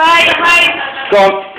Bye, bye. Go on.